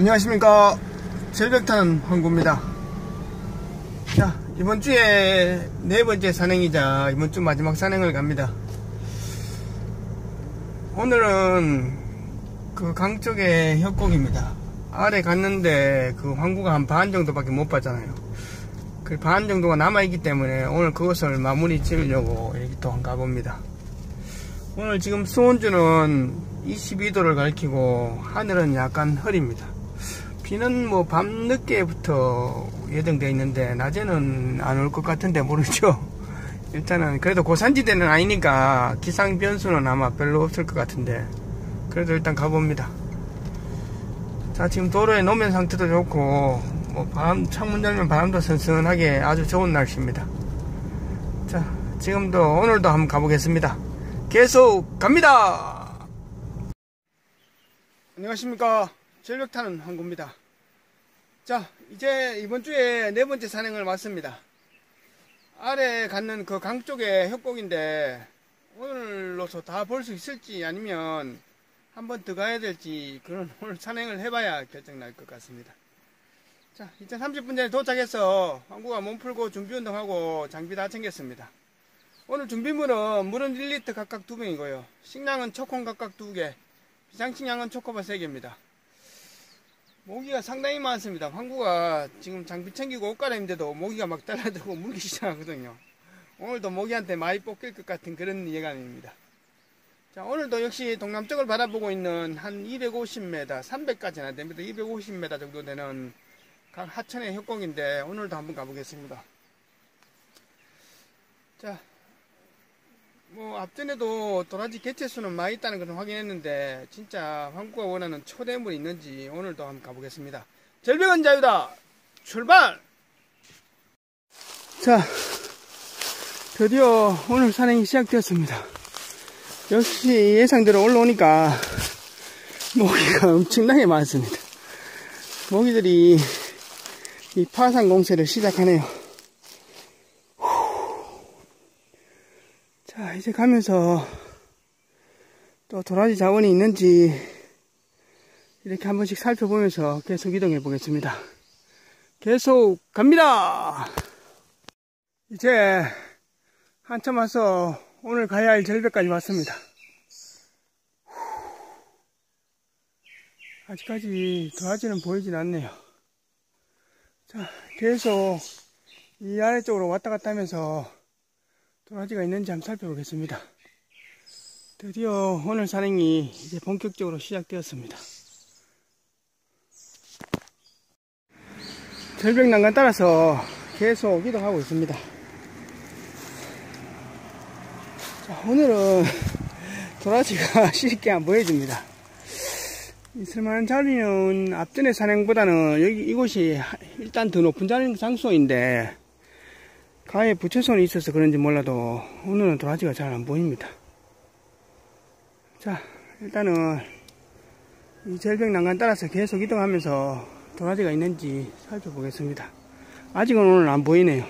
안녕하십니까. 절벽탄 황구입니다. 자 이번 주에 네 번째 산행이자 이번 주 마지막 산행을 갑니다. 오늘은 그 강 쪽의 협곡입니다. 아래 갔는데 그 황구가 한 반 정도밖에 못 봤잖아요. 그 반 정도가 남아있기 때문에 오늘 그것을 마무리 지으려고 여기 또 가봅니다. 오늘 지금 수온주는 22도를 가리키고 하늘은 약간 흐립니다 비는 뭐 밤늦게부터 예정되어 있는데 낮에는 안 올 것 같은데 모르죠. 일단은 그래도 고산지대는 아니니까 기상 변수는 아마 별로 없을 것 같은데 그래도 일단 가봅니다. 자 지금 도로의 노면 상태도 좋고 뭐 바람 창문 열면 바람도 선선하게 아주 좋은 날씨입니다. 자 지금도 오늘도 한번 가보겠습니다. 계속 갑니다! 안녕하십니까. 절벽 타는 항구입니다 자 이제 이번 주에 네 번째 산행을 왔습니다. 아래 갖는 그 강 쪽에 협곡인데 오늘로서 다 볼 수 있을지 아니면 한번 더 가야 될지 그런 오늘 산행을 해봐야 결정 날 것 같습니다. 자 이제 30분 전에 도착해서 항구가 몸 풀고 준비 운동하고 장비 다 챙겼습니다. 오늘 준비물은 물은 1리터 각각 2병이고요. 식량은 초콘 각각 2개 비상식량은 초코바 3개입니다 모기가 상당히 많습니다. 황구가 지금 장비 챙기고 옷 갈아입는데도 모기가 막 달라들고 물기 시작하거든요. 오늘도 모기한테 많이 뽑힐 것 같은 그런 예감입니다. 자, 오늘도 역시 동남쪽을 바라보고 있는 한 250m, 300까지는 안 됩니다. 250m 정도 되는 각 하천의 협곡인데 오늘도 한번 가보겠습니다. 자, 뭐 앞전에도 도라지 개체수는 많이 있다는 것을 확인했는데 진짜 황구가 원하는 초대물이 있는지 오늘도 한번 가보겠습니다. 절벽은 자유다! 출발! 자 드디어 오늘 산행이 시작되었습니다. 역시 예상대로 올라오니까 모기가 엄청나게 많습니다. 모기들이 이 파산 공세를 시작하네요 자, 이제 가면서 또 도라지 자원이 있는지 이렇게 한 번씩 살펴보면서 계속 이동해 보겠습니다. 계속 갑니다! 이제 한참 와서 오늘 가야 할 절벽까지 왔습니다. 아직까지 도라지는 보이진 않네요. 자, 계속 이 아래쪽으로 왔다 갔다 하면서 도라지가 있는지 한번 살펴보겠습니다. 드디어 오늘 산행이 이제 본격적으로 시작되었습니다. 절벽 난간 따라서 계속 이동하고 있습니다. 자, 오늘은 도라지가 쉽게 안 보여집니다. 있을만한 자리는 앞전의 산행보다는 여기 이곳이 일단 더 높은 장소인데 가에 부채선이 있어서 그런지 몰라도 오늘은 도라지가 잘 안 보입니다. 자, 일단은 이 절벽 난간 따라서 계속 이동하면서 도라지가 있는지 살펴보겠습니다. 아직은 오늘 안 보이네요.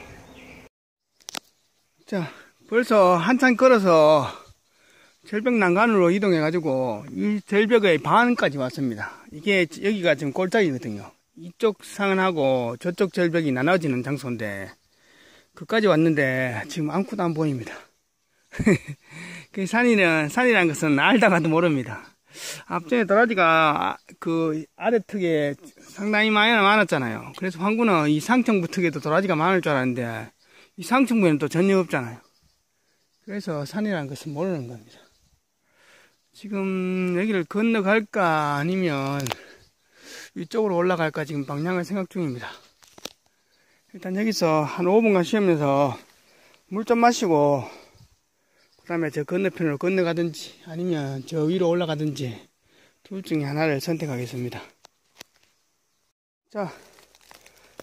자, 벌써 한참 걸어서 절벽 난간으로 이동해 가지고 이 절벽의 반까지 왔습니다. 이게 여기가 지금 꼴짝이거든요. 이쪽 상하고 저쪽 절벽이 나눠지는 장소인데 그까지 왔는데 지금 아무것도 안 보입니다. 그 산이는 산이란 것은 알다가도 모릅니다. 앞전에 도라지가 그 아래 턱에 상당히 많이 많았잖아요. 그래서 황구는 이 상층부 턱에도 도라지가 많을 줄 알았는데 이 상층부에는 또 전혀 없잖아요. 그래서 산이라는 것은 모르는 겁니다. 지금 여기를 건너갈까 아니면 이쪽으로 올라갈까 지금 방향을 생각 중입니다. 일단 여기서 한 5분간 쉬면서 물 좀 마시고 그 다음에 저 건너편으로 건너가든지 아니면 저 위로 올라가든지 둘 중에 하나를 선택하겠습니다. 자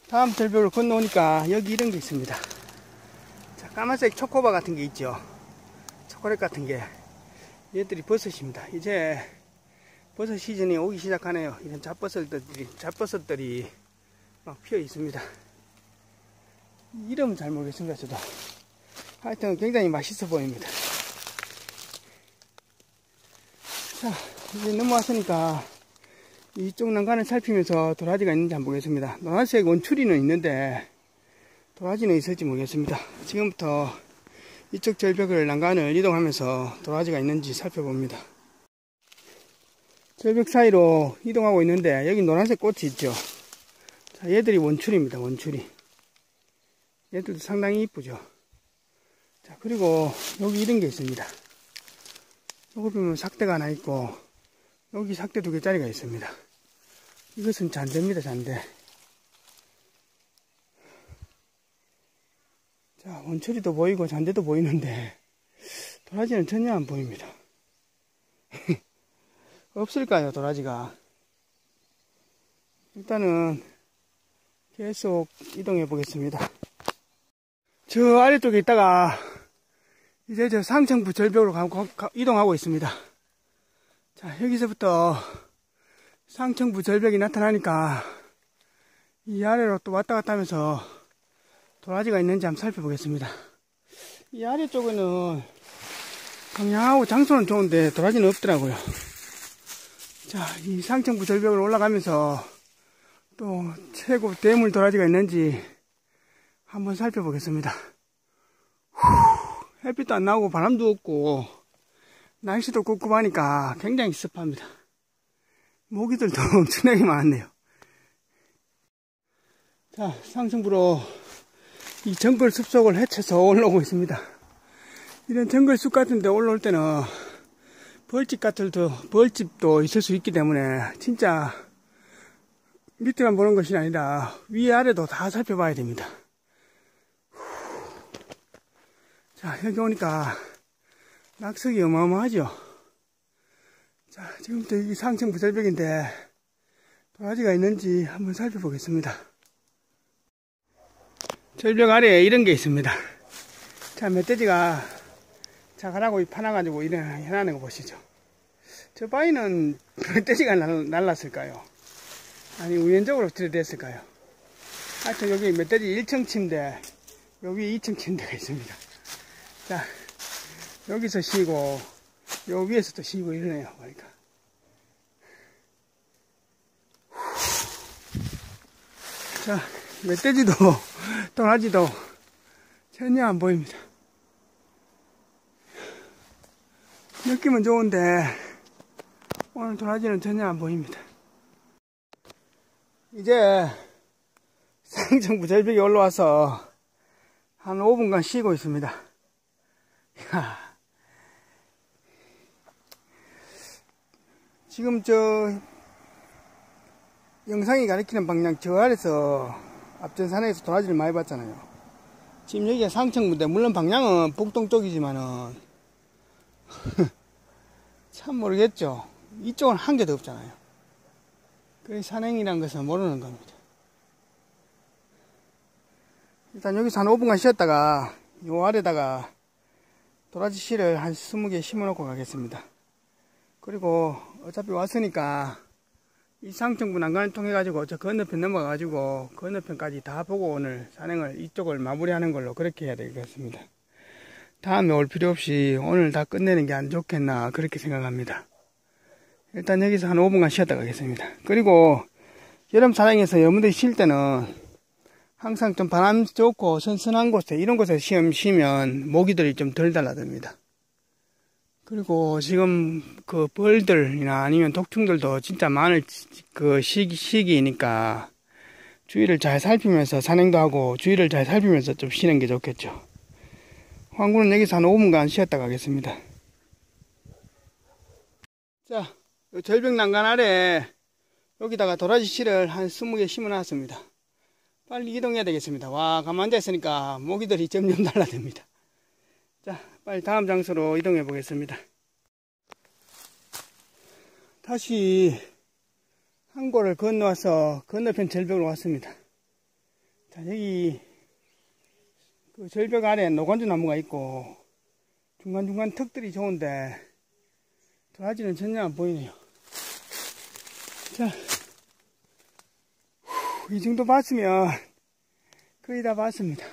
다음 절벽을 건너오니까 여기 이런 게 있습니다. 자 까만색 초코바 같은 게 있죠. 초콜릿 같은 게. 얘들이 버섯입니다. 이제 버섯 시즌이 오기 시작하네요. 이런 잡버섯들이 잡버섯들이 막 피어 있습니다 이름은 잘 모르겠습니다, 저도. 하여튼 굉장히 맛있어 보입니다. 자, 이제 넘어왔으니까 이쪽 난간을 살피면서 도라지가 있는지 한번 보겠습니다. 노란색 원추리는 있는데 도라지는 있을지 모르겠습니다. 지금부터 이쪽 절벽을 난간을 이동하면서 도라지가 있는지 살펴봅니다. 절벽 사이로 이동하고 있는데 여기 노란색 꽃이 있죠. 자, 얘들이 원추리입니다. 원추리. 얘들도 상당히 이쁘죠. 자, 그리고 여기 이런 게 있습니다. 여기 보면 삭대가 하나 있고 여기 삭대 두 개짜리가 있습니다. 이것은 잔대입니다. 잔대. 자, 원추리도 보이고 잔대도 보이는데 도라지는 전혀 안 보입니다. 없을까요, 도라지가? 일단은 계속 이동해 보겠습니다. 저 아래쪽에 있다가 이제 저 상층부 절벽으로 가고, 가, 이동하고 있습니다. 자, 여기서부터 상층부 절벽이 나타나니까 이 아래로 또 왔다 갔다 하면서 도라지가 있는지 한번 살펴보겠습니다. 이 아래쪽에는 방향하고 장소는 좋은데 도라지는 없더라고요. 자, 이 상층부 절벽을 올라가면서 또 최고 대물 도라지가 있는지 한번 살펴보겠습니다. 후, 햇빛도 안 나오고 바람도 없고 날씨도 꿉꿉하니까 굉장히 습합니다. 모기들도 엄청나게 많네요. 자, 상승부로 이 정글 숲속을 헤쳐서 올라오고 있습니다. 이런 정글 숲 같은 데 올라올 때는 벌집 같은 도 벌집도 있을 수 있기 때문에 진짜 밑에만 보는 것이 아니라 위 아래도 다 살펴봐야 됩니다. 자 여기 오니까 낙석이 어마어마하죠. 자 지금부터 이 상층 부절벽인데 도라지가 있는지 한번 살펴보겠습니다. 절벽 아래에 이런 게 있습니다. 자 멧돼지가 자갈하고 파나가지고 이래 해놨는 거 보시죠. 저 바위는 멧돼지가 날랐을까요? 아니 우연적으로 들이댔을까요? 하여튼 여기 멧돼지 1층 침대 여기 2층 침대가 있습니다. 자 여기서 쉬고 요 위에서도 쉬고 이러네요. 그러니까. 자 멧돼지도 또라지도 전혀 안 보입니다. 느낌은 좋은데 오늘 도라지는 전혀 안 보입니다. 이제 상정부 절벽에 올라와서 한 5분간 쉬고 있습니다. 지금 저 영상이 가리키는 방향 저 아래서 앞전 산에서 도라지를 많이 봤잖아요. 지금 여기가 상층부인데 물론 방향은 북동 쪽이지만은 참 모르겠죠. 이쪽은 한 개도 없잖아요. 그 산행이란 것은 모르는 겁니다. 일단 여기서 한 5분간 쉬었다가 요 아래다가 도라지 씨를 한 20개 심어 놓고 가겠습니다. 그리고 어차피 왔으니까 이 상층부 난간을 통해 가지고 저 건너편 넘어가 가지고 건너편까지 다 보고 오늘 산행을 이쪽을 마무리하는 걸로 그렇게 해야 되겠습니다. 다음에 올 필요 없이 오늘 다 끝내는 게 안 좋겠나 그렇게 생각합니다. 일단 여기서 한 5분간 쉬었다 가겠습니다. 그리고 여름 사랑에서 여러분들이 쉴 때는 항상 좀 바람 좋고 선선한 곳에 이런 곳에 쉬면, 쉬면 모기들이 좀 덜 달라듭니다. 그리고 지금 그 벌들이나 아니면 독충들도 진짜 많을 그 시기, 시기이니까 주위를 잘 살피면서 산행도 하고 주위를 잘 살피면서 좀 쉬는 게 좋겠죠. 황구는 여기서 한 5분간 쉬었다 가겠습니다. 자, 절벽 난간 아래 여기다가 도라지 씨를 한 20개 심어 놨습니다. 빨리 이동해야 되겠습니다. 와, 가만 앉아 있으니까 모기들이 점점 날라듭니다. 자, 빨리 다음 장소로 이동해 보겠습니다. 다시 항구를 건너와서 건너편 절벽으로 왔습니다. 자, 여기 그 절벽 아래 노관주 나무가 있고 중간중간 턱들이 좋은데 도라지는 전혀 안 보이네요. 자, 이 정도 봤으면 거의 다 봤습니다.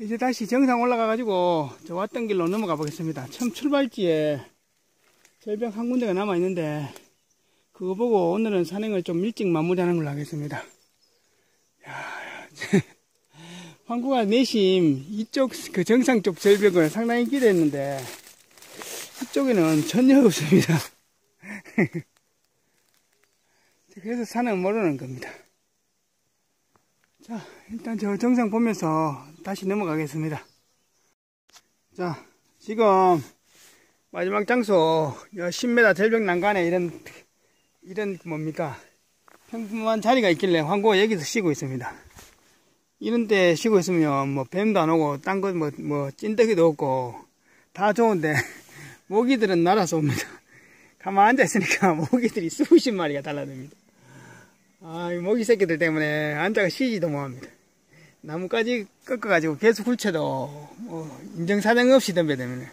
이제 다시 정상 올라가가지고 저 왔던 길로 넘어가 보겠습니다. 처음 출발지에 절벽 한 군데가 남아 있는데 그거 보고 오늘은 산행을 좀 일찍 마무리하는 걸로 하겠습니다. 야, 황구가 내심 이쪽 그 정상 쪽 절벽을 상당히 기대했는데 이쪽에는 전혀 없습니다. 그래서 산은 모르는 겁니다. 자, 일단 저 정상 보면서 다시 넘어가겠습니다. 자, 지금 마지막 장소 10m 절벽 난간에 이런 이런 뭡니까 평범한 자리가 있길래 황구가 여기서 쉬고 있습니다. 이런 데 쉬고 있으면 뭐 뱀도 안 오고 딴거뭐뭐 찐득이도 없고 다 좋은데 모기들은 날아서 옵니다. 가만 앉아 있으니까 모기들이 수십 마리가 달라듭니다. 아, 이 모기 새끼들 때문에 앉아가 쉬지도 못합니다. 나무까지 꺾어가지고 계속 훑쳐도 뭐 인정사정 없이 덤벼대면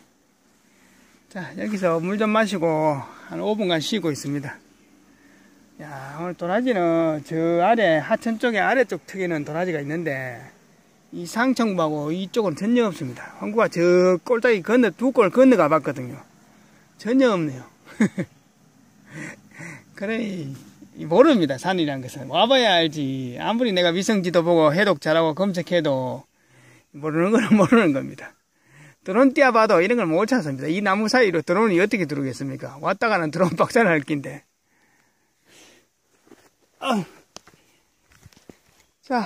자 여기서 물 좀 마시고 한 5분간 쉬고 있습니다. 야, 오늘 도라지는 저 아래, 하천 쪽에 아래쪽 턱에는 도라지가 있는데, 이 상청부하고 이쪽은 전혀 없습니다. 황구가 저 꼴딱이 건너, 두골 건너가 봤거든요. 전혀 없네요. 그래, 모릅니다. 산이란 것은. 와봐야 알지. 아무리 내가 위성지도 보고 해독 잘하고 검색해도 모르는 건 모르는 겁니다. 드론 띄어봐도 이런 걸 못 찾습니다. 이 나무 사이로 드론이 어떻게 들어오겠습니까? 왔다 가는 드론 박살을 할 낀데. 어. 자,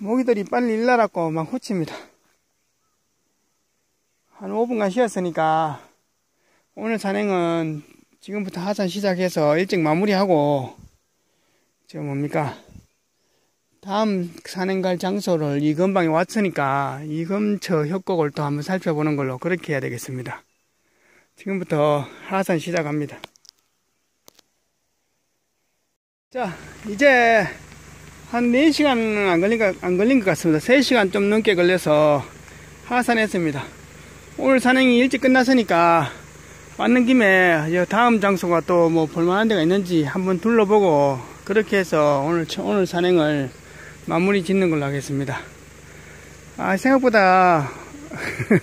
모기들이 빨리 일 날았고 막 후칩니다. 한 5분간 쉬었으니까 오늘 산행은 지금부터 하산 시작해서 일찍 마무리하고 저 뭡니까 다음 산행 갈 장소를 이 근방에 왔으니까 이 근처 협곡을 또 한번 살펴보는 걸로 그렇게 해야 되겠습니다. 지금부터 하산 시작합니다. 자, 이제 한 4시간 안 걸린, 것, 안 걸린 것 같습니다. 3시간 좀 넘게 걸려서 하산했습니다. 오늘 산행이 일찍 끝났으니까 왔는 김에 다음 장소가 또 뭐 볼만한 데가 있는지 한번 둘러보고 그렇게 해서 오늘, 오늘 산행을 마무리 짓는 걸로 하겠습니다. 아, 생각보다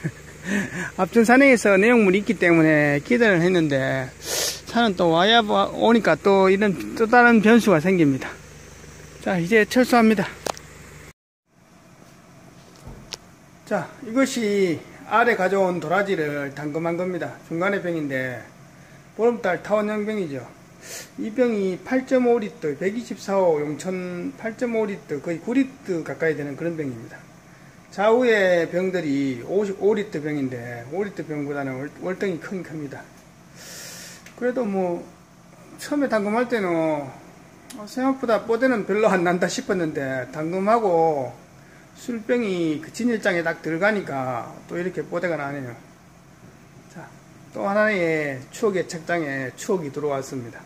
앞전 산행에서 내용물이 있기 때문에 기대를 했는데 차는 또 와야 오니까 또 이런 또 다른 변수가 생깁니다. 자, 이제 철수합니다. 자, 이것이 아래 가져온 도라지를 담금한 겁니다. 중간의 병인데, 보름달 타원형 병이죠. 이 병이 8.5리터, 124호 용천 8.5리터, 거의 9리터 가까이 되는 그런 병입니다. 좌우의 병들이 55리터 병인데, 5리터 병보다는 월등히 큰 큽니다. 그래도 뭐 처음에 당금할 때는 어, 생각보다 뽀대는 별로 안 난다 싶었는데 당금하고 술병이 그 진일장에 딱 들어가니까 또 이렇게 뽀대가 나네요. 자, 또 하나의 추억의 책장에 추억이 들어왔습니다.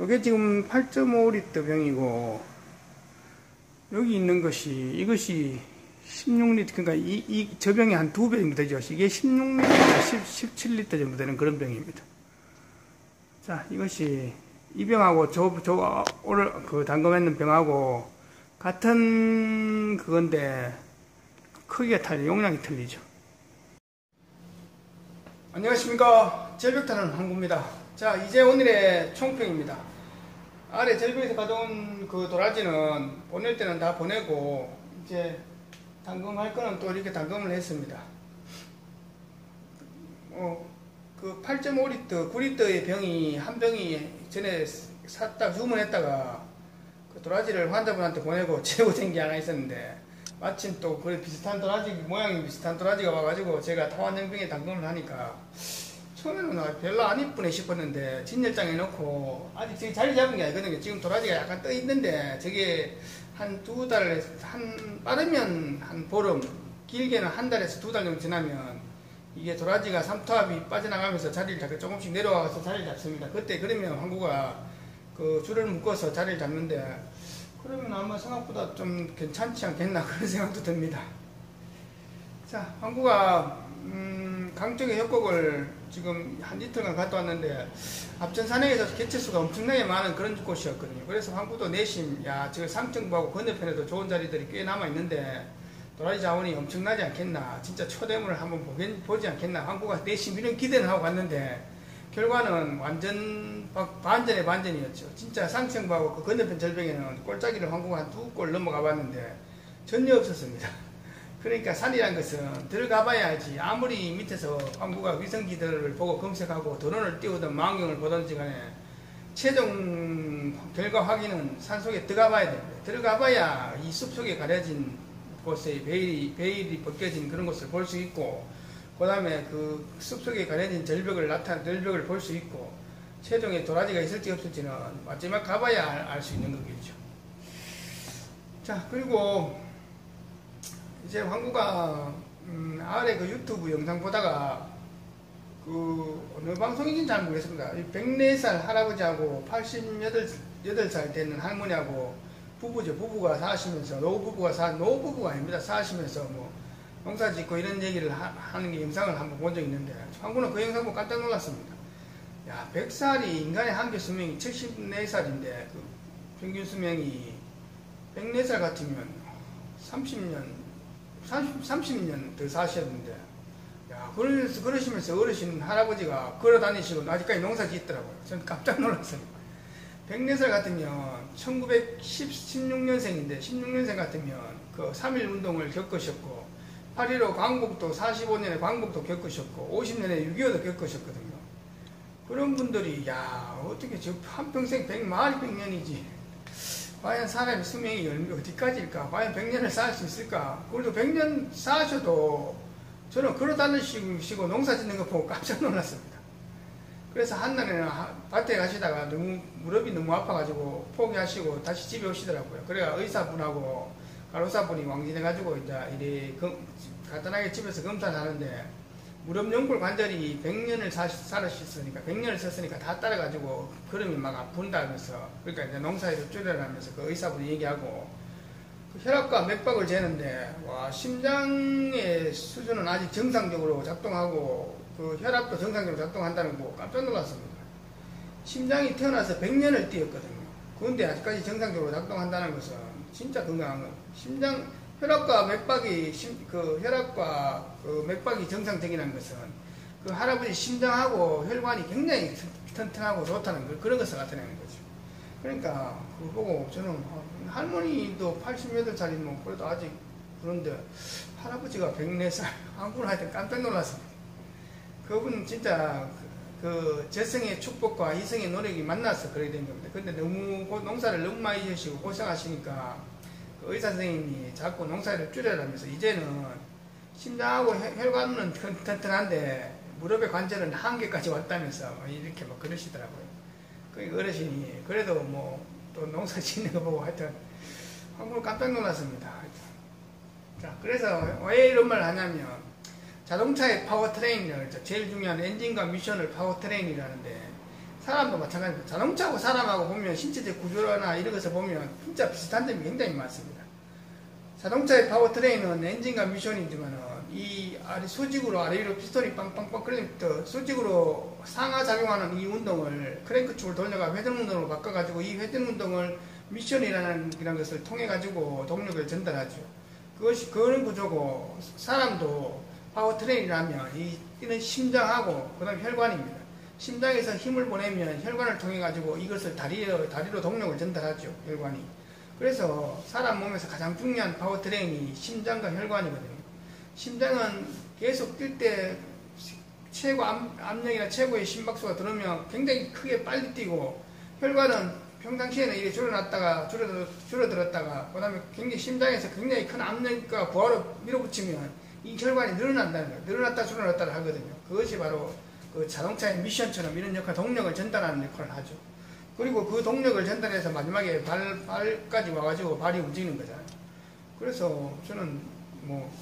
이게 지금 8.5리터 병이고 여기 있는 것이 이것이 16리터 그러니까 이, 이 저 병이 한두 병이 되죠. 이게 16리터, 10, 17리터 정도 되는 그런 병입니다. 자, 이것이 이 병하고 저, 저, 오늘 그 단검했는 병하고 같은 그건데 크기가 틀리, 용량이 틀리죠. 안녕하십니까. 절벽타는 항구입니다. 자, 이제 오늘의 총평입니다. 아래 절벽에서 가져온 그 도라지는 보낼 때는 다 보내고 이제 단검할 거는 또 이렇게 단검을 했습니다. 어, 그 8.5리터, 9리터의 병이 한 병이 전에 샀다 주문했다가 그 도라지를 환자분한테 보내고 재고 된 게 하나 있었는데 마침 또 그 비슷한 도라지 모양이 비슷한 도라지가 와가지고 제가 타원형병에 당근을 하니까 처음에는 별로 안 이쁘네 싶었는데 진열장에 넣고 아직 저기 자리 잡은 게 아니거든요. 지금 도라지가 약간 떠 있는데 저게 한 두 달, 한 빠르면 한 보름, 길게는 한 달에서 두 달 정도 지나면 이게 도라지가 삼투압이 빠져나가면서 자리를 잡고 조금씩 내려와서 자리를 잡습니다. 그때 그러면 항구가 그 줄을 묶어서 자리를 잡는데 그러면 아마 생각보다 좀 괜찮지 않겠나 그런 생각도 듭니다. 자, 항구가 음, 강쪽의 협곡을 지금 한 이틀간 갔다 왔는데 앞전 산행에서 개체수가 엄청나게 많은 그런 곳이었거든요. 그래서 항구도 내심 야, 저 상층부하고 건너편에도 좋은 자리들이 꽤 남아 있는데 도라지 자원이 엄청나지 않겠나 진짜 초대물을 한번 보긴, 보지 않겠나 한국가 내심 이런 기대는 하고 갔는데 결과는 완전 박- 반전의 반전이었죠. 진짜 상층부하고 그 건너편 절벽에는 골짜기를 황구가 한 두 골 넘어가 봤는데 전혀 없었습니다. 그러니까 산이란 것은 들어가 봐야지 아무리 밑에서 황구가 위성기들을 보고 검색하고 드론을 띄우든 망경을 보든지 간에 최종 결과 확인은 산 속에 들어가 봐야 됩니다. 들어가 봐야 이 숲 속에 가려진 곳에 베일이, 베일이 벗겨진 그런 것을 볼 수 있고 그 다음에 그 숲 속에 가려진 절벽을 나타낸 절벽을 볼 수 있고 최종에 도라지가 있을지 없을지는 마지막 가봐야 알 수 있는 거겠죠. 자 그리고 이제 황구가 음, 아래 그 유튜브 영상 보다가 그 어느 방송인지는 잘 모르겠습니다. 이 104살 할아버지하고 88, 8살 되는 할머니하고 부부죠. 부부가 사시면서 노 부부가 사 노 부부가 아닙니다. 사시면서 뭐 농사 짓고 이런 얘기를 하, 는게 영상을 한번 본 적이 있는데 황구는 그 영상 보고 깜짝 놀랐습니다. 야, 100살이 인간의 한계 수명이 74살인데 그 평균 수명이 104살 같으면 30년 30, 30년 더 사셨는데 야, 그러면서, 그러시면서 어르신 할아버지가 걸어 다니시고 아직까지 농사 짓더라고요. 저는 깜짝 놀랐습니다. 104살 같으면 1916년생인데 16년생 같으면 그3.1 운동을 겪으셨고 8.15 광복도 45년에 광복도 겪으셨고 50년에 6.25도 겪으셨거든요. 그런 분들이 야 어떻게 저 한평생 100, 말이 100년이지 과연 사람의 수명이 어디까지일까 과연 100년을 살수 있을까 그래도 100년 사셔도 저는 걸어 다니시고 농사 짓는 거 보고 깜짝 놀랐습니다. 그래서 한날에는 하- 밭에 가시다가 너무 무릎이 너무 아파가지고 포기하시고 다시 집에 오시더라고요. 그래가 의사분하고 간호사분이 왕진해가지고 이제 이리 검- 간단하게 집에서 검사하는데 무릎 연골 관절이 100년을 사, 살으셨으니까 100년을 썼으니까 다 따라가지고 걸음이 막 아픈다면서 그러니까 이제 농사에서 줄여라면서 그 의사분이 얘기하고 그 혈압과 맥박을 재는데 와 심장의 수준은 아직 정상적으로 작동하고 그 혈압도 정상적으로 작동한다는 거 깜짝 놀랐습니다. 심장이 태어나서 100년을 뛰었거든요. 그런데 아직까지 정상적으로 작동한다는 것은 진짜 건강한 거. 심장 혈압과 맥박이 심- 그 혈압과 그 맥박이 정상적이라는 것은 그 할아버지 심장하고 혈관이 굉장히 튼튼하고 좋다는 걸 그런 것을 나타내는 거죠. 그러니까 그거 보고 저는 아, 할머니도 88살이면 뭐 그래도 아직 그런데 할아버지가 104살 한국을 하여튼 깜짝 놀랐습니다. 그분 진짜 그, 그 저승의 축복과 이승의 노력이 만나서 그렇게 된 겁니다. 근데 너무 고- 농사를 너무 많이 지시고 고생하시니까 그 의사 선생님이 자꾸 농사를 줄여라면서 이제는 심장하고 혈- 혈관은 튼- 튼튼한데 무릎의 관절은 한계까지 왔다면서 이렇게 막 그러시더라고요. 그 어르신이 그래도 뭐 또 농사 짓는 거 보고 하여튼 한국 깜짝 놀랐습니다. 하여튼. 자, 그래서 왜 이런 말을 하냐면 자동차의 powertrain을 제일 중요한 엔진과 미션을 powertrain이라는데 사람도 마찬가지입니다. 자동차하고 사람하고 보면 신체적 구조나 이런 것을 보면 진짜 비슷한 점이 굉장히 많습니다. 자동차의 powertrain은 엔진과 미션이지만 이 아래 수직으로 아래 위로 피스톤이 빵빵빵 끌리면 수직으로 상하 작용하는 이 운동을 크랭크 축을 돌려가 회전 운동으로 바꿔가지고 이 회전 운동을 미션이라는 것을 통해 가지고 동력을 전달하죠. 그것이 그런 구조고 사람도 powertrain이라면 이 이는 심장하고 그다음 혈관입니다. 심장에서 힘을 보내면 혈관을 통해 가지고 이것을 다리로 다리로 동력을 전달하죠. 혈관이. 그래서 사람 몸에서 가장 중요한 powertrain이 심장과 혈관이거든요. 심장은 계속 뛸 때 최고 압, 압력이나 최고의 심박수가 들어오면 굉장히 크게 빨리 뛰고 혈관은 평상시에는 이렇게 줄어놨다가 줄어들, 줄어들었다가 그 다음에 굉장히 심장에서 굉장히 큰 압력과 부하로 밀어붙이면 이 혈관이 늘어난다는 거예요. 늘어났다 줄어났다 하거든요. 그것이 바로 그 자동차의 미션처럼 이런 역할, 동력을 전달하는 역할을 하죠. 그리고 그 동력을 전달해서 마지막에 발, 발까지 와가지고 발이 움직이는 거잖아요. 그래서 저는 뭐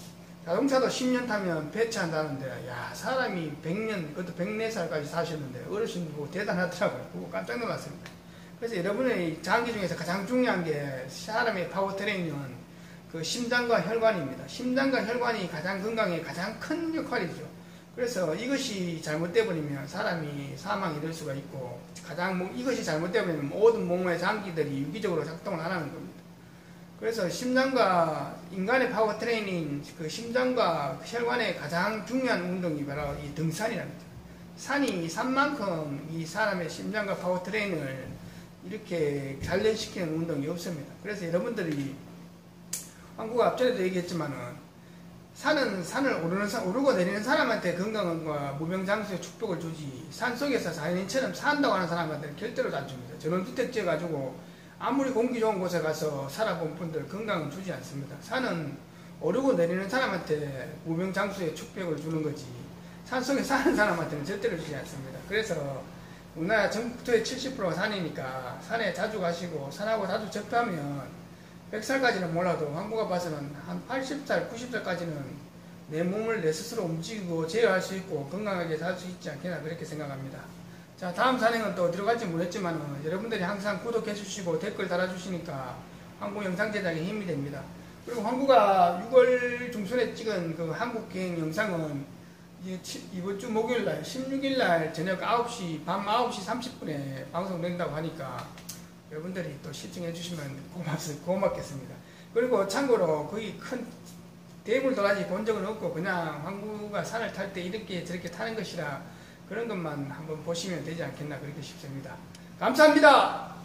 자동차도 10년 타면 배차한다는데 야 사람이 100년 그것도 104살까지 사셨는데 어르신들 보고 대단하더라고요. 보고 깜짝 놀랐습니다. 그래서 여러분의 장기 중에서 가장 중요한 게 사람의 powertrain은 그 심장과 혈관입니다. 심장과 혈관이 가장 건강에 가장 큰 역할이죠. 그래서 이것이 잘못돼 버리면 사람이 사망이 이를 수가 있고 가장 뭐 이것이 잘못돼 버리면 모든 몸의 장기들이 유기적으로 작동을 안 하는 겁니다. 그래서 심장과 인간의 powertrain인 그 심장과 혈관의 가장 중요한 운동이 바로 이 등산이랍니다. 산이 산만큼 이 사람의 심장과 powertrain을 이렇게 단련시키는 운동이 없습니다. 그래서 여러분들이 한국 앞전에도 얘기했지만은 산은 산을 오르는 사, 오르고 내리는 사람한테 건강과 무병장수의 축복을 주지 산 속에서 자연인처럼 산다고 하는 사람한테는 절대로 안 줍니다. 전원주택 지어 가지고 아무리 공기 좋은 곳에 가서 살아본 분들 건강은 주지 않습니다. 산은 오르고 내리는 사람한테 무병장수의 축복을 주는 거지 산 속에 사는 사람한테는 절대로 주지 않습니다. 그래서 우리나라 전국토의 70%가 산이니까 산에 자주 가시고 산하고 자주 접하면 100살까지는 몰라도 한국가 봐서는 한 80살, 90살까지는 내 몸을 내 스스로 움직이고 제어할 수 있고 건강하게 살 수 있지 않겠나 그렇게 생각합니다. 자 다음 산행은 또 어디로 갈지 모르겠지만 여러분들이 항상 구독해 주시고 댓글 달아주시니까 한국 영상 제작에 힘이 됩니다. 그리고 한국가 6월 중순에 찍은 그 한국 기행 영상은 이번 주 목요일 날 16일 날 저녁 9시 밤 9시 30분에 방송된다고 하니까 여러분들이 또 시청해 주시면 고맙, 고맙겠습니다. 그리고 참고로 거의 큰 대물 도라지 본 적은 없고 그냥 항구가 산을 탈 때 이렇게 저렇게 타는 것이라 그런 것만 한번 보시면 되지 않겠나 그렇게 싶습니다. 감사합니다.